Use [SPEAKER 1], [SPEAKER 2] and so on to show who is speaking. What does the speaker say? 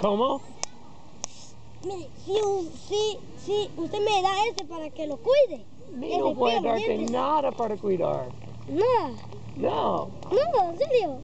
[SPEAKER 1] ¿Cómo?
[SPEAKER 2] Mire, si, si, si usted me da este para que lo cuide.
[SPEAKER 1] Mi
[SPEAKER 2] Ese
[SPEAKER 1] no puede darte nada para cuidar.
[SPEAKER 2] Nada,
[SPEAKER 1] No.
[SPEAKER 2] nada, en serio.